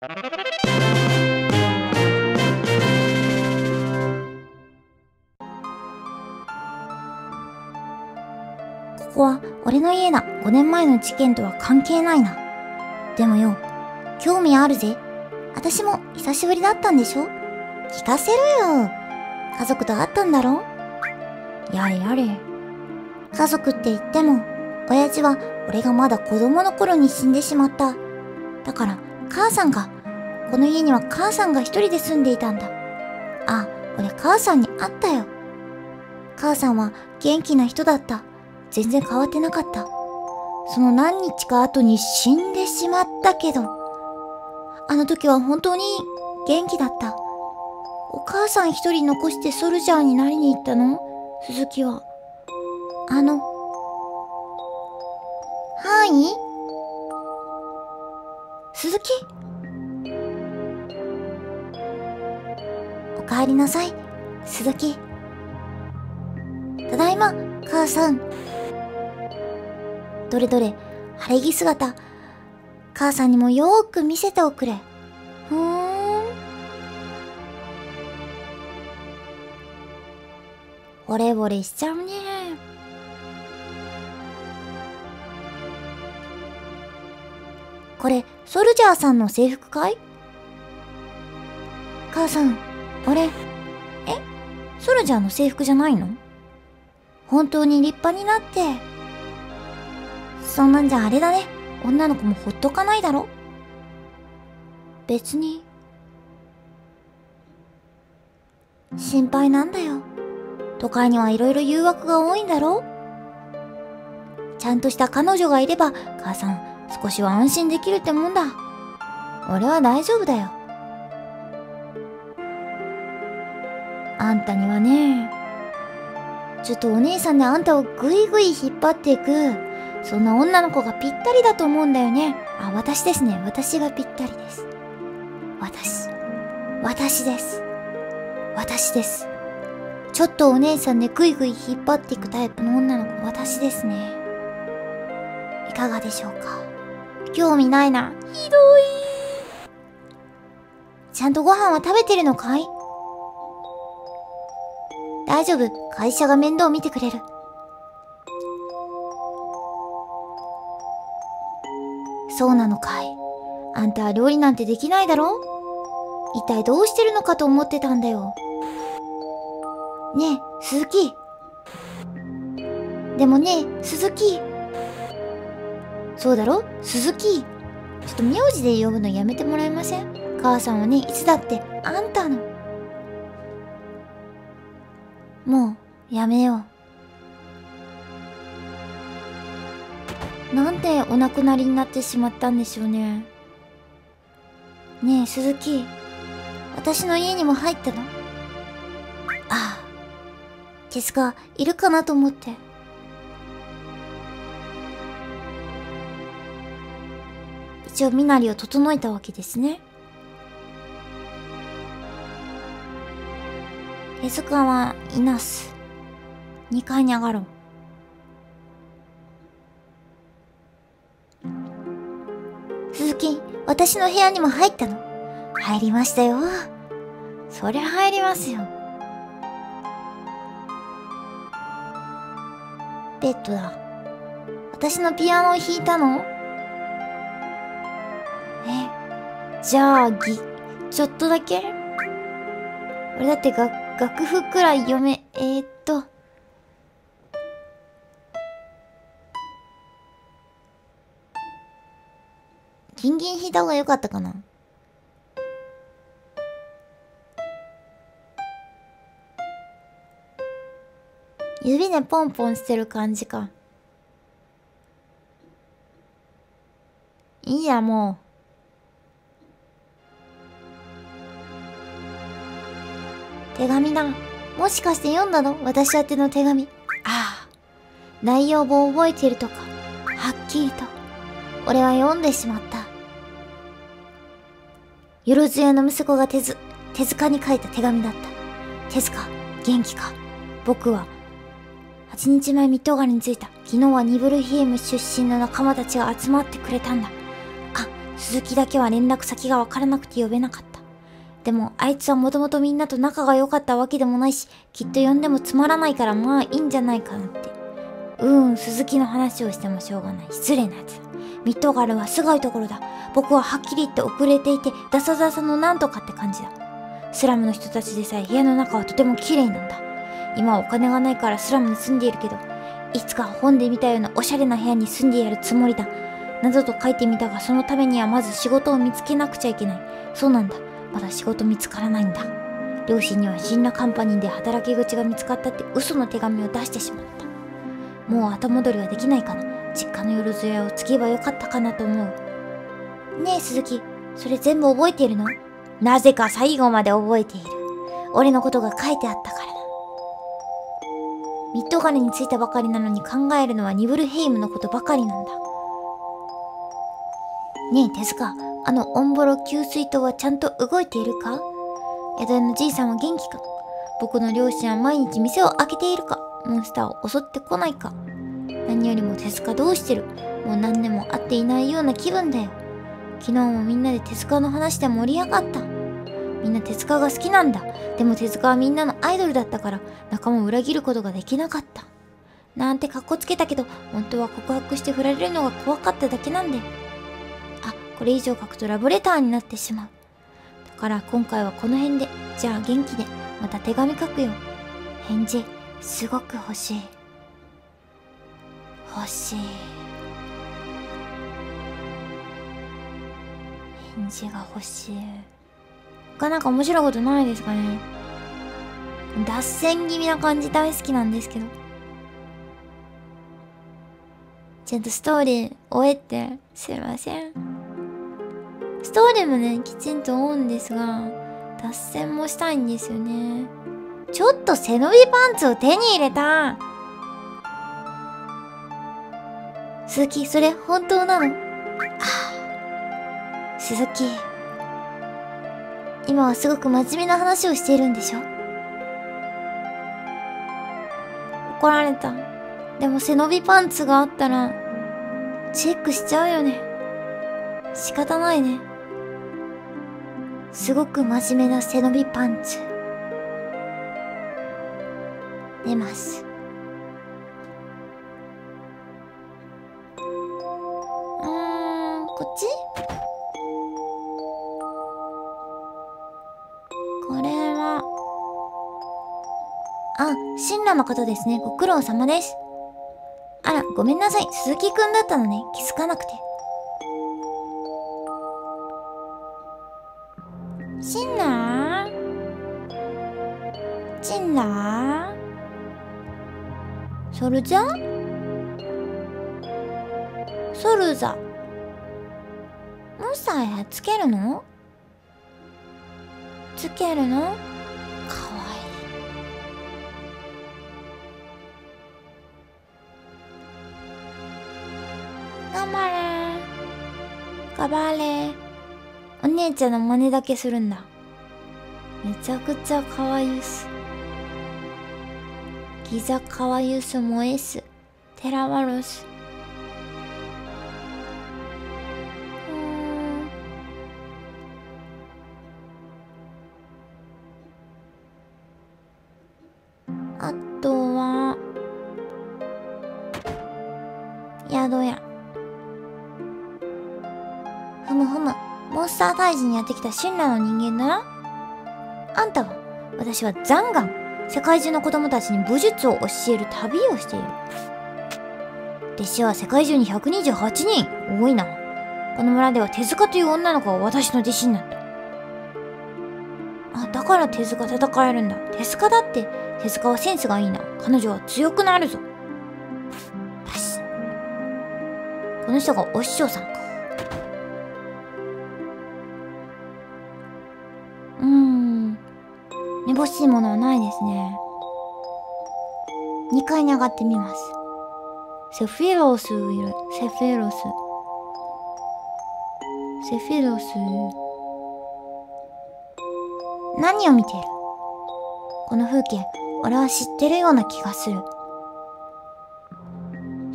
ここは俺の家だ。5年前の事件とは関係ないな。でもよ、興味あるぜ。私も久しぶりだったんでしょ聞かせろよ。家族と会ったんだろやれやれ。家族って言っても、親父は俺がまだ子供の頃に死んでしまった。だから、母さんが、この家には母さんが一人で住んでいたんだ。あ、俺母さんに会ったよ。母さんは元気な人だった。全然変わってなかった。その何日か後に死んでしまったけど、あの時は本当に元気だった。お母さん一人残してソルジャーになりに行ったの？鈴木は。あの、はい鈴木？おかえりなさい、鈴木。ただいま、母さん。どれどれ、晴れ着姿。母さんにもよーく見せておくれ。ふーん。惚れ惚れしちゃうね。ソルジャーさんの制服かい？母さん、あれ、え？ソルジャーの制服じゃないの？本当に立派になって、そんなんじゃあれだね。女の子もほっとかないだろ？別に。心配なんだよ。都会にはいろいろ誘惑が多いんだろ？ちゃんとした彼女がいれば、母さん少しは安心できるってもんだ。俺は大丈夫だよ。あんたにはね、ちょっとお姉さんであんたをぐいぐい引っ張っていく、そんな女の子がぴったりだと思うんだよね。あ、私ですね。私がぴったりです。私。私です。私です。ちょっとお姉さんでぐいぐい引っ張っていくタイプの女の子、私ですね。いかがでしょうか？興味ないな。ひどい。ちゃんとご飯は食べてるのかい？大丈夫。会社が面倒見てくれる。そうなのかい。あんたは料理なんてできないだろ？一体どうしてるのかと思ってたんだよ。ねえ、鈴木。でもねえ、鈴木。そうだろ？鈴木。ちょっと名字で呼ぶのやめてもらえません？母さんはね、いつだってあんたの。もう、やめよう。なんでお亡くなりになってしまったんでしょうね。ねえ、鈴木。私の家にも入ったの？ああ。ケスがいるかなと思って。一応身なりを整えたわけですね。ケスカはいなす。2階に上がろう。鈴木、私の部屋にも入ったの？入りましたよ。そりゃ入りますよ。ベッドだ。私のピアノを弾いたの？じゃあ、ぎ、ちょっとだけ俺だってが、楽譜くらい読め、えー、っと。ギンギン引いた方が良かったかな指でポンポンしてる感じか。いいや、もう。手紙だ。もしかして読んだの？私宛ての手紙。ああ。内容も覚えているとか。はっきりと。俺は読んでしまった。よろずやの息子が手ず、手塚に書いた手紙だった。手塚、元気か？僕は、8日前ミッドガルに着いた。昨日はニブルヒエム出身の仲間たちが集まってくれたんだ。あ、鈴木だけは連絡先がわからなくて呼べなかった。でも、あいつはもともとみんなと仲が良かったわけでもないし、きっと呼んでもつまらないからまあいいんじゃないかなって。うーん、鈴木の話をしてもしょうがない。失礼なやつ。ミッドガルはすごいところだ。僕ははっきり言って遅れていて、ダサダサのなんとかって感じだ。スラムの人たちでさえ部屋の中はとても綺麗なんだ。今はお金がないからスラムに住んでいるけど、いつか本で見たようなおしゃれな部屋に住んでやるつもりだ。などと書いてみたが、そのためにはまず仕事を見つけなくちゃいけない。そうなんだ。まだ仕事見つからないんだ。両親には死んだカンパニーで働き口が見つかったって嘘の手紙を出してしまった。もう後戻りはできないかな。実家のよろずやを継げばよかったかなと思う。ねえ鈴木、それ全部覚えているの？なぜか最後まで覚えている。俺のことが書いてあったからだ。ミッドガルに着いたばかりなのに考えるのはニブルヘイムのことばかりなんだ。ねえ、手塚、あのオンボロ給水塔はちゃんと動いているか？江戸のじいさんは元気か？僕の両親は毎日店を開けているか？モンスターを襲ってこないか？何よりも手塚どうしてる？もう何年も会っていないような気分だよ。昨日もみんなで手塚の話で盛り上がった。みんな手塚が好きなんだ。でも手塚はみんなのアイドルだったから仲間を裏切ることができなかった。なんて格好つけたけど、本当は告白して振られるのが怖かっただけなんだよ。これ以上書くとラブレターになってしまう。だから今回はこの辺で、じゃあ元気で、また手紙書くよ。返事、すごく欲しい。欲しい。返事が欲しい。他なんか面白いことないですかね脱線気味な感じ大好きなんですけど。ちゃんとストーリー終えて、すいません。ストーリーもね、きちんと追うんですが、脱線もしたいんですよね。ちょっと背伸びパンツを手に入れた鈴木、それ本当なの？ああ。鈴木。今はすごく真面目な話をしているんでしょ？怒られた。でも背伸びパンツがあったら、チェックしちゃうよね。仕方ないね。すごく真面目な背伸びパンツ。出ます。うん、こっち？これは、あ、神羅の方ですね。ご苦労様です。あら、ごめんなさい。鈴木くんだったのね。気づかなくて。ソルジャー？ソルザ。モンスターやつけるの？つけるの？かわいい。頑張れ。頑張れ。お姉ちゃんの真似だけするんだ。めちゃくちゃかわゆす。ザかわゆすもえすテラワロスあとは宿屋。ふむふむ、モンスター退治にやってきた神羅の人間だな。あんたは、私はザンガン。世界中の子供たちに武術を教える旅をしている。弟子は世界中に128人。多いな。この村では手塚という女の子が私の弟子になった。あ、だから手塚戦えるんだ。手塚だって、手塚はセンスがいいな。彼女は強くなるぞ。よしこの人がお師匠さんか。めぼしいものはないですね。2階に上がってみます。セフィロスいる。セフィロス。セフィロス。何を見ている？この風景、俺は知ってるような気がする。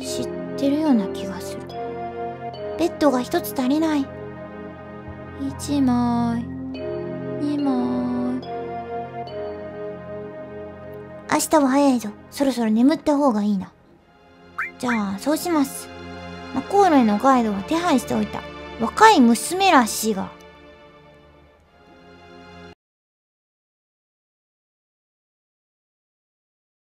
知ってるような気がする。ベッドが一つ足りない。1枚明日は早いぞ。そろそろ眠った方がいいな。じゃあそうします。マコールへのガイドは手配しておいた。若い娘らしいが。